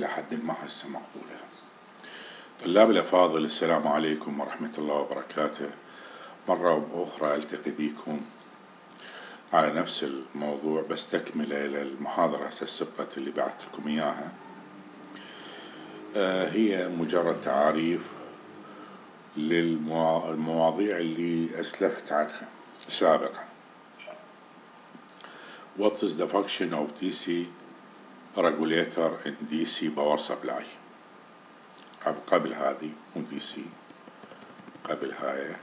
إلى حد ما هسه مقبولة. طلاب الأفاضل السلام عليكم ورحمة الله وبركاته. مرة أخرى ألتقي بكم على نفس الموضوع بس تكملة إلى المحاضرة السبقة اللي بعثت لكم إياها. آه، هي مجرد تعاريف للمواضيع اللي أسلفت عنها سابقا. What is the function of DC regulator in DC power supply قبل هذه مو DC قبل هاي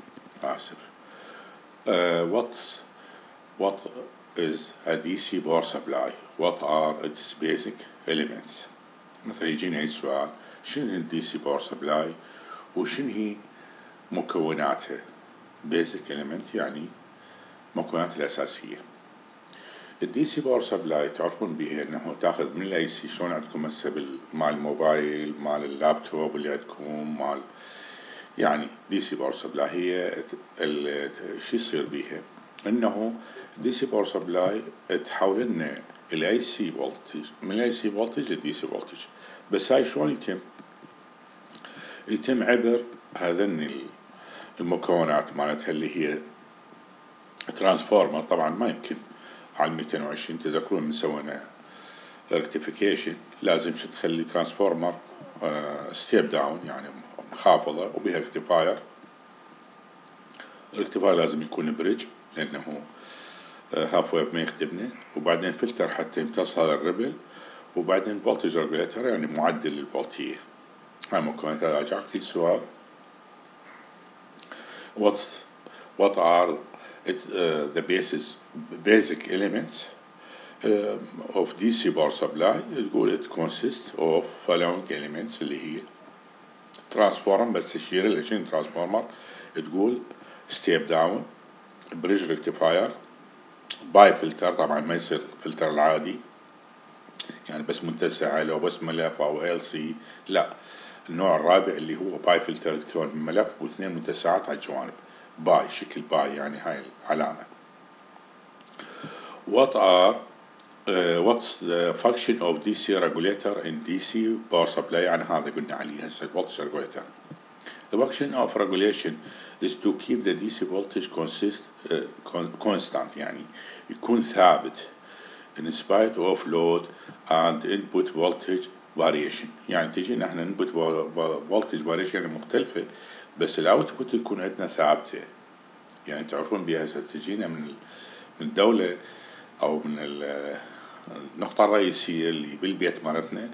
آسف. What what is a DC power supply what are its basic elements مثلا يجيني اي سؤال شنو ال DC power supply وشنو هي مكوناته؟ basic element يعني المكونات الأساسية. ال DC power supply تعرفون بها إنه تاخذ من ال AC شلون عندكم هسه مال الموبايل مال اللابتوب اللي عندكم مال يعني DC power supply هي شو يصير بيها؟ إنه DC power supply تحول لنا ال AC voltage من ال AC voltage لل DC voltage بس هاي شلون يتم؟ يتم عبر هذن المكونات مالتها اللي هي transformer طبعا ما يمكن. على 220 تذكرون سوينا rectification لازم تخلي transformer step down يعني منخفضة وبها rectifier ال rectifier لازم يكون bridge لأنه half wave ما يخدمنا وبعدين فلتر حتى يمتص هذا ال ripple. وبعدين voltage regulator يعني معدل الفولتية هاي جاك السؤال. What's what are it, uh, the basis basic elements um, of DC power supply. تقول it consists of following elements اللي هي transformer بس لها شنو transformer تقول step down bridge rectifier pi filter طبعا ما يصير فلتر العادي. يعني بس متسعة لو بس ملف أو LC لا. النوع الرابع اللي هو pi filter تكون ملف واثنين متسعات على الجوانب. pi شكل pi يعني هاي العلامة. What are uh, what's the function of DC regulator in DC power supply يعني هذا قلنا عليه هسه voltage regulator the function of regulation is to keep the DC voltage consist, uh, constant يعني يكون ثابت in spite of load and input voltage variation يعني تجينا إحنا input voltage variation مختلفة بس الاوتبوت يكون عندنا ثابتة يعني تعرفون بها تجينا من الدولة أو من النقطة الرئيسية اللي بالبيت مالتنا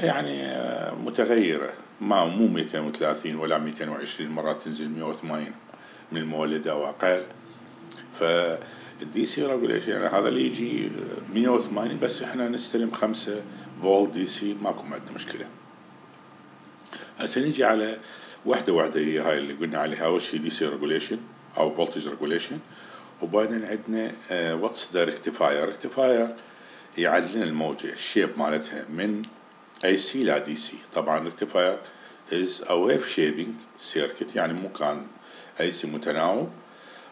يعني متغيرة. ما مو 230 ولا 220 مرات تنزل 180 من المولدة واقل فال DC regulation يعني هذا اللي يجي 180 بس إحنا نستلم 5 فولت DC ماكو عندنا مشكلة. هسه نجي على وحدة وحدة هي هاي اللي قلنا عليها أول شيء DC regulation أو voltage regulation وبعدين عندنا what's the rectifier rectifier يعدلنا الموجة ال shape مالتها من AC ل DC طبعا rectifier is a wave shaping circuit يعني مو كان AC متناوب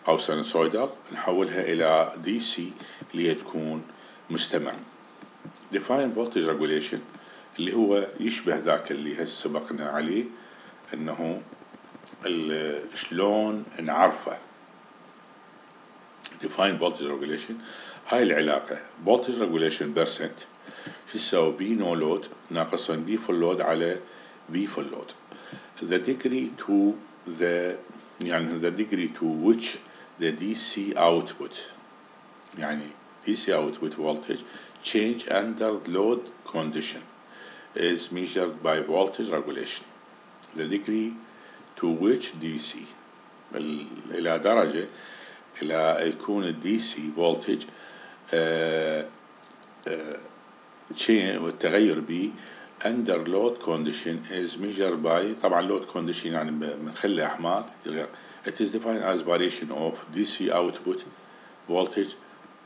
أو sinusoidal نحولها إلى DC اللي تكون مستمر. Define voltage regulation اللي هو يشبه ذاك اللي هسه سبقنا عليه إنه شلون نعرفه. define voltage regulation هاي العلاقة voltage regulation percent شو تساوي بي نو لود ناقصا بي فول لود على بي فول لود the degree to the يعني the degree to which the DC output يعني DC output voltage change under load condition is measured by voltage regulation the degree to which DC إلى درجة إلى يكون الدي سي فولتج والتغير به under load condition is measured by طبعا load condition يعني بنخلي أحمال يغير it is defined as variation of DC output voltage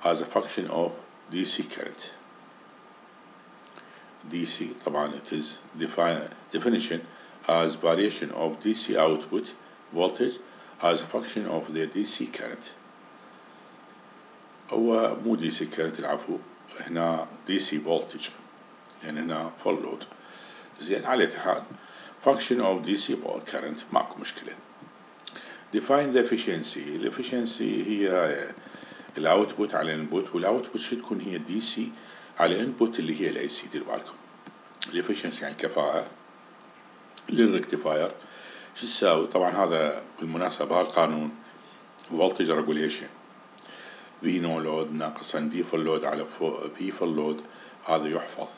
as a function of DC current DC طبعا it is define, definition as variation of DC output voltage as a function of the DC current هو مو DC current العفو هنا DC voltage لأن هنا full load زين على حال function of DC current ماكو مشكلة. Define the efficiency الافشنسي هي الاوتبوت على الانبوت والاوتبوت شو تكون هي DC على input اللي هي ال AC دير بالكم ال efficiency يعني الكفاءة لل rectifier شو تساوي؟ طبعا هذا بالمناسبة القانون voltage regulation V no load ناقصا V full load على V full load هذا يحفظ.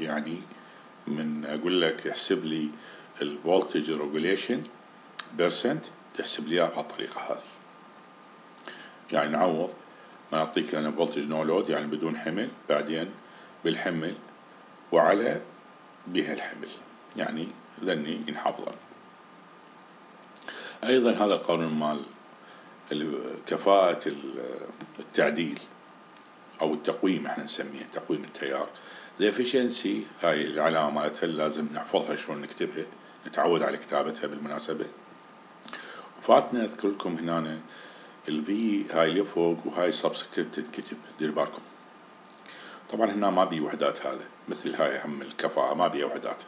يعني من أقول لك احسب لي ال voltage regulation percent تحسب لي بهالطريقة هذه. يعني نعوض ما نعطيك أنا فولتج نو لود يعني بدون حمل بعدين بالحمل وعلى بها الحمل. يعني ذني ينحفظن أيضا هذا القانون مال كفاءة التعديل أو التقويم إحنا نسميه تقويم التيار. the efficiency هاي العلامة مالتها لازم نحفظها شلون نكتبها نتعود على كتابتها بالمناسبة. فاتنا أذكر لكم هنا ال V هاي اللي فوق وهاي subscript تنكتب دير بالكم. طبعا هنا ما بي وحدات هذا مثل هاي هم الكفاءة ما بي وحدات.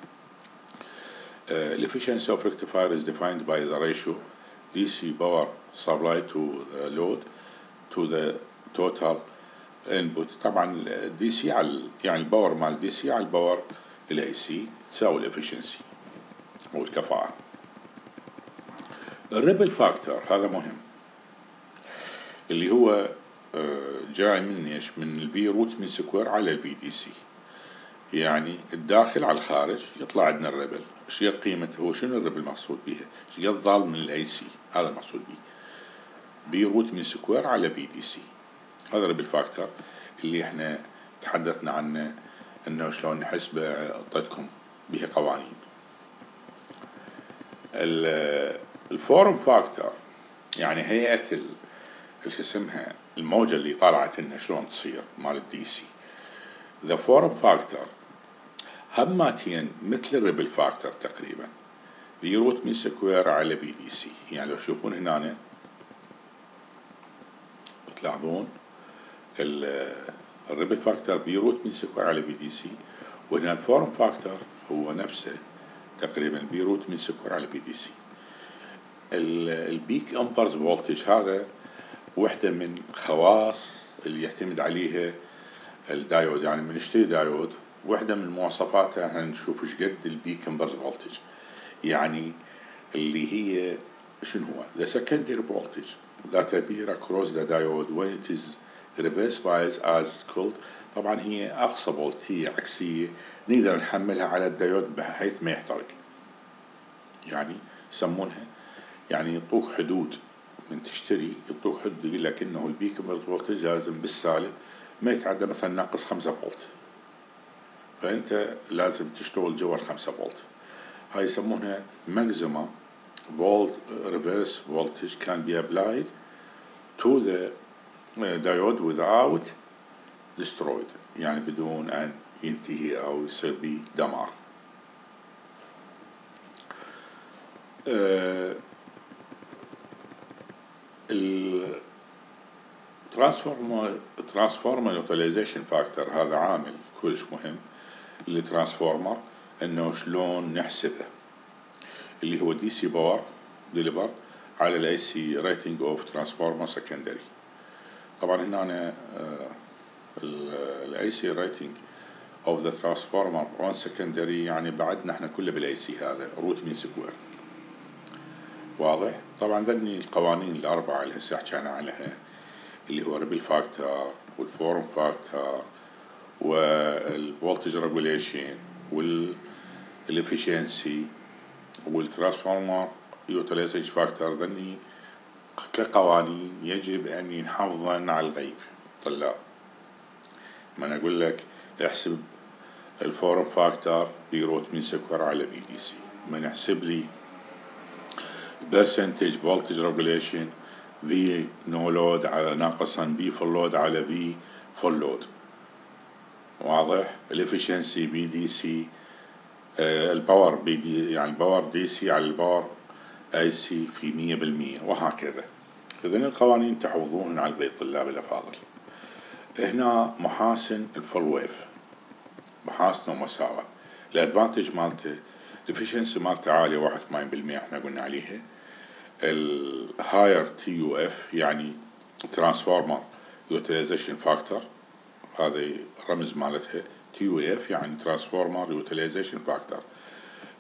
uh, efficiency of rectifier is defined by the ratio DC power supply to the load to the total input. طبعا DC على يعني ال power مال DC على ال power ال AC تساوي ال efficiency أو الكفاءة. ال ripple factor هذا مهم. اللي هو جاي من إيش؟ من ال V root mean square على ال V DC. يعني الداخل على الخارج يطلع عندنا ال ripple. إيش قد قيمته هو شنو ال ripple المقصود بها إيش قد من ال AC هذا المقصود به V root mean square على V DC هذا ال ripple factor اللي إحنا تحدثنا عنه إنه شلون نحسبه اعطيتكم به قوانين. ال form factor يعني هيئة شو اسمها؟ الموجة اللي طالعت لنا شلون تصير مال ال DC the form factor هماتين مثل ال ripple factor تقريبا V root mean square على V DC يعني لو تشوفون هنا تلاحظون ال ripple factor V root mean square على V DC وهنا ال form factor هو نفسه تقريبا V root mean square على V DC ال peak inverse voltage هذا وحدة من خواص اللي يعتمد عليها الدايود يعني من نشتري دايود. وحدة من مواصفاتها إحنا نشوف إيش قد ال peak inverse voltage. يعني اللي هي شنو هو؟ The secondary voltage. That appear across the diode when it is reverse bias as طبعا هي أقصى فولتية عكسية نقدر نحملها على الدايود بحيث ما يحترق. يعني يسمونها يعني يعطوك حدود. من تشتري يعطوك حدود يقول لك إنه ال peak voltage لازم بالسالب ما يتعدى مثلا ناقص خمسة فولت. فأنت لازم تشتغل جوا الخمسة فولت. هاي يسمونها maximum volt reverse voltage can be applied to the diode without destroyed يعني بدون أن ينتهي أو يصير به دمار. ال transformer transformer utilization factor هذا عامل كلش مهم. لل transformer إنه شلون نحسبه اللي هو DC power deliver على ال AC rating of transformer secondary طبعا هنا ال AC rating of the transformer on secondary يعني بعدنا إحنا كله بال AC هذا root mean square واضح؟ طبعا ذني القوانين الأربعة اللي هسه حكينا عليها اللي هو ريبل فاكتور والفورم فاكتور والفولتج ريجوليشن والافشنسي والترانسفورمر يوتيلايزيشن فاكتور ذني كقوانين يجب أن ينحفظن على الغيب. طلاب ما أنا أقول لك احسب ال form factor V root mean square على V DC من احسب لي percentage voltage regulation V no load على ناقصا V full load على V full load واضح. ال efficiency P DC ال power P D يعني ال power DC على ال power AC في مية بالمية وهكذا. إذن القوانين تحفظوهن على البيت طلاب الأفاضل. هنا محاسن ال full wave محاسن ومساواة ال advantage مالته ال efficiency مالته عالية 81% إحنا قلنا عليها. ال higher TUF يعني transformer utilization factor هذا رمز مالتها TUF يعني transformer utilization factor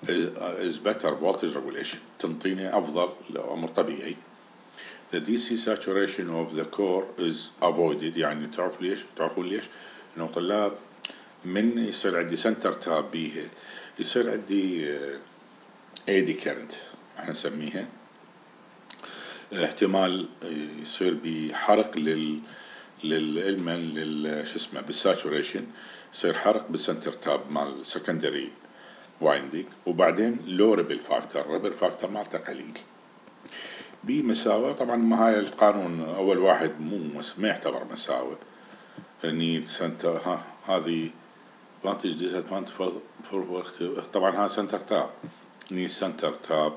is better voltage regulation. تنطينا أفضل لأمر طبيعي. The DC saturation of the core is avoided يعني تعرف ليش؟ تعرفون ليش؟ إنه طلاب من يصير عندي center tap بيها يصير عندي eddy current إحنا نسميها. احتمال يصير بحرق لل للالمن لل شو اسمه بال saturation يصير حرق بال center tap مال secondary winding وبعدين low ripple factor ripple factor مالته قليل. بمساوئ طبعا ما هاي القانون أول واحد مو ما يعتبر مساوئ need center ها هذه advantage disadvantage طبعا هذا center tap need center tap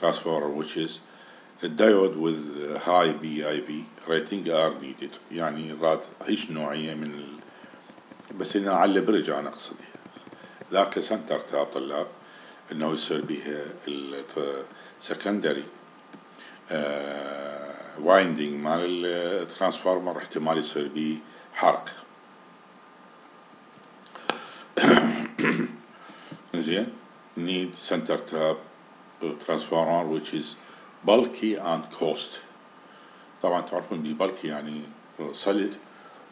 transformer which diode with high PIV rating are needed. يعني راد إيش نوعية من ال... بس إنه على bridge أنا اقصد ذاك center tap طلاب إنه يصير بها ال secondary winding مال ال transformer احتمال يصير به حرق. زين need center tap transformer which is bulky and cost طبعا تعرفون بي bulky يعني solid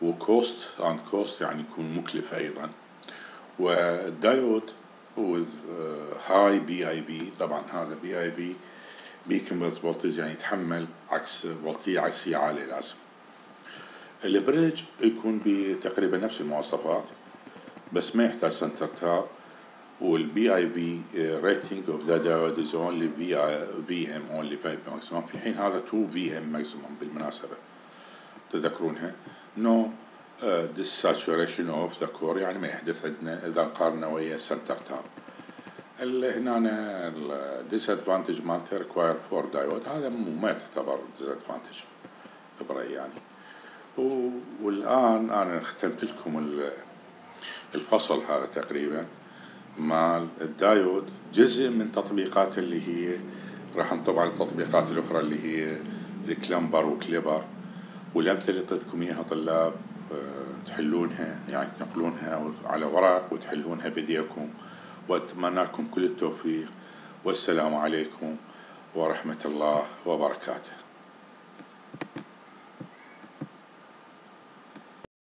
و cost and cost يعني يكون مكلف أيضا. وال diode with high PIV طبعا هذا PIV peak inverse voltage يعني يتحمل عكس فولتية عكسية عالية لازم. ال bridge يكون بتقريبا نفس المواصفات بس ما يحتاج center tap وال PIV rating of the diode is only V VM only V maximum في حين هذا 2 VM maximum بالمناسبة. تذكرونها no DC saturation of the core يعني ما يحدث عندنا إذا قارنا ويا center tap هنا ال disadvantage مالته require four diode هذا ما تعتبر disadvantage برايي يعني والآن أنا ختمت لكم الفصل هذا تقريبا. مال الدايود جزء من تطبيقات اللي هي راح نطبع التطبيقات الأخرى اللي هي ال clamper و clipper والامثله اللي اعطيتكم إياها طلاب تحلونها يعني تنقلونها على ورق وتحلونها بايديكم وأتمنى لكم كل التوفيق. والسلام عليكم ورحمة الله وبركاته.